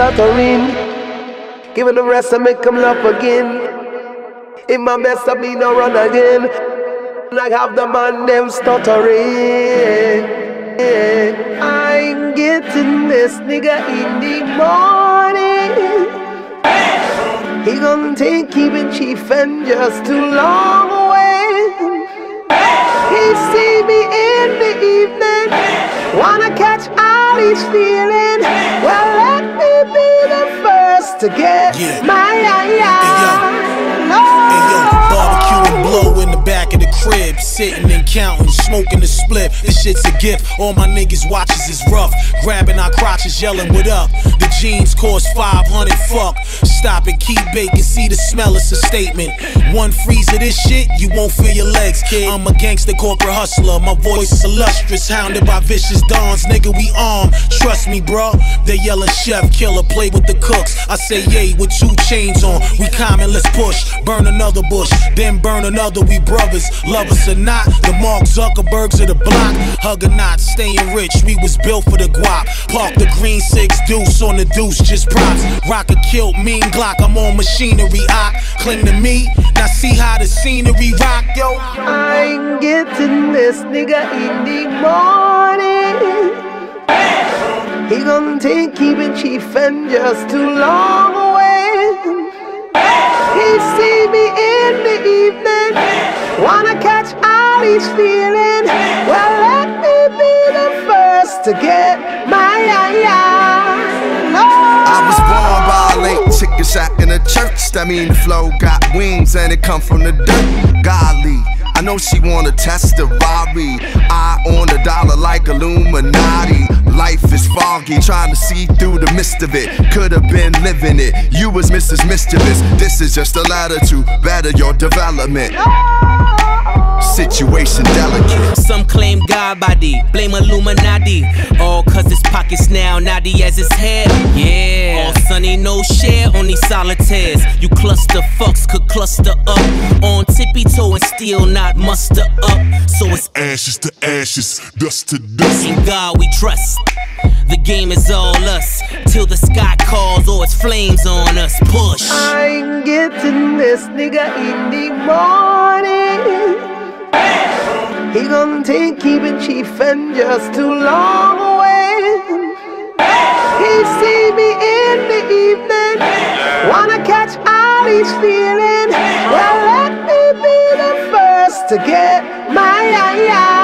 stuttering. Giving the rest and make them laugh again. In my best, I me no run again. Like have the man them stuttering. I'm getting this nigga in the morning. He gonna take keeping chief and just too long away. He see me in the evening, wanna catch all he's feeling. To get Yeah. my eye. Hey yo, barbecue and blow in the back of the crib, sitting and counting, smoking the split. This shit's a gift. All my niggas watches is rough, grabbing our crotches, yelling what up. The jeans cost 500. Fuck, stop it, keep baking. See the smell, it's a statement. One freeze of this shit, you won't feel your legs, kid. I'm a gangster corporate hustler. My voice is illustrious, hounded by vicious dons. Nigga, we armed. Trust me, bro. They yelling chef, killer, play with the cooks. I say yay with two chains on. We common, let's push. Burn another bush, then burn another. We brothers, love us or not. The Mark Zuckerbergs of the block. Not, staying rich. We was built for the guap. Park the green six deuce on the deuce, just props. Rock a kilt, mean Glock. I'm on machinery. I cling to me. Now see how the scenery rock, yo. I ain't getting this nigga in the morning. He gonna take keeping chief and just too long away. He see me in the evening, he's feeling. Well, let me be the first to get my eye. I was oh. born by a late chicken shack in a church. That mean the flow got wings and it come from the dirt. Golly, I know she wanna test the Rari. Eye on the dollar like Illuminati. Life is foggy, trying to see through the mist of it. Could have been living it. You was Mrs. Mischievous. This is just a ladder to better your development. Oh. Situation delicate. Some claim God body, blame Illuminati. All cause his pockets now naughty as his head. Yeah. All sunny, no share on these solitaires. You cluster fucks could cluster up. On tippy toe and still not muster up. So it's ashes to ashes, dust to dust. in God we trust. The game is all us. Till the sky calls or it's flames on us. Push. I'm getting this nigga in the morning. He gonna take keeping chief and just too long away. He see me in the evening, wanna catch all he's feeling. Well, let me be the first to get my eye.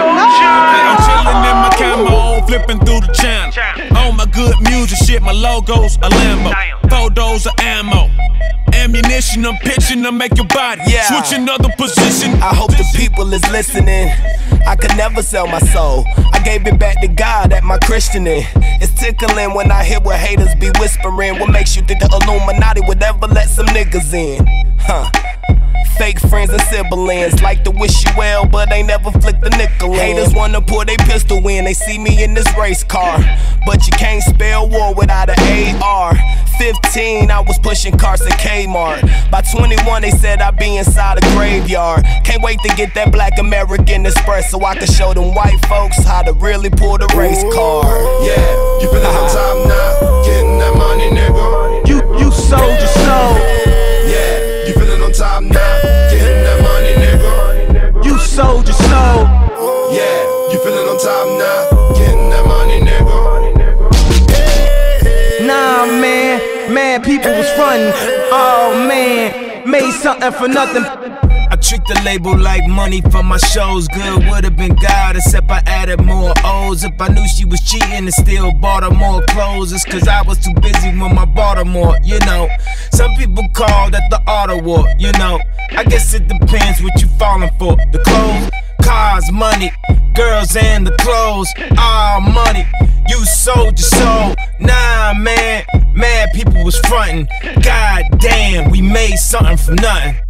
I'm chillin' in my camo, flipping through the channel. All my good music shit, my logos a Lambo. Photos of ammo. Ammunition, I'm pitching to make your body Yeah. switch another position. I hope the people is listening. I could never sell my soul. I gave it back to God at my christening. It's tickling when I hear what haters be whispering. What makes you think the Illuminati would ever let some niggas in? Huh. Fake friends and siblings like to wish you well, but they never flick the nickel in. Haters wanna pull their pistol in, they see me in this race car. But you can't spell war without an AR. 15, I was pushing cars at Kmart. By 21, they said I'd be inside a graveyard. Can't wait to get that black American Express so I can show them white folks how to really pull the race car. Yeah, you feeling on top now, getting that money, nigga. You, you sold your soul. Frontin'. Oh man, made something for nothing. I tricked the label like money for my shows. Good would've been God, except I added more O's. If I knew she was cheating and still bought her more clothes, it's cause I was too busy with my Baltimore, you know. Some people call that the auto war, you know. I guess it depends what you falling for. The clothes, money, girls, and the clothes. All money. You sold your soul. Nah, man. Mad people was frontin'. God damn, we made something from nothing.